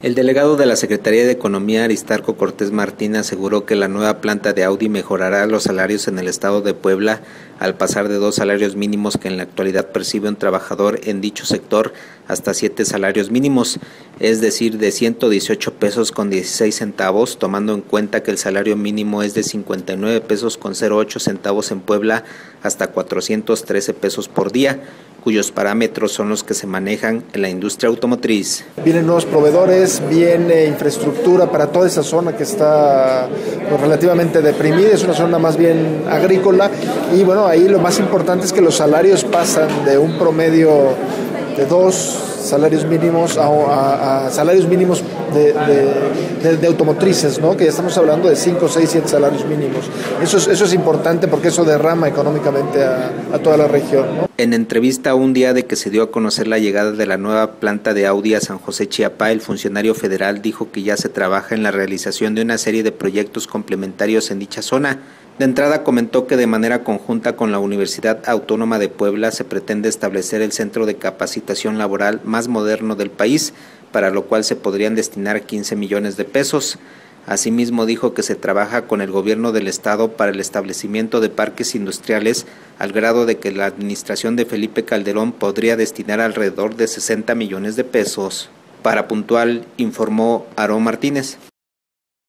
El delegado de la Secretaría de Economía, Aristarco Cortés Martín, aseguró que la nueva planta de Audi mejorará los salarios en el estado de Puebla al pasar de dos salarios mínimos que en la actualidad percibe un trabajador en dicho sector hasta siete salarios mínimos, es decir, de 118 pesos con 16 centavos, tomando en cuenta que el salario mínimo es de 59 pesos con 08 centavos en Puebla hasta 413 pesos por día cuyos parámetros son los que se manejan en la industria automotriz. Vienen nuevos proveedores, viene infraestructura para toda esa zona que está pues, relativamente deprimida, es una zona más bien agrícola y bueno, ahí lo más importante es que los salarios pasan de un promedio de dos salarios mínimos a, salarios mínimos de, automotrices, ¿no? que ya estamos hablando de 5, 6, 7 salarios mínimos. Eso es, eso es importante porque eso derrama económicamente a, toda la región. En entrevista un día de que se dio a conocer la llegada de la nueva planta de Audi a San José Chiapá, el funcionario federal dijo que ya se trabaja en la realización de una serie de proyectos complementarios en dicha zona de entrada comentó que de manera conjunta con la Universidad Autónoma de Puebla se pretende establecer el centro de capacitación laboral más moderno del país, para lo cual se podrían destinar 15 millones de pesos. Asimismo dijo que se trabaja con el gobierno del estado para el establecimiento de parques industriales al grado de que la administración de Felipe Calderón podría destinar alrededor de 60 millones de pesos. Para puntual informó Aarón Martínez.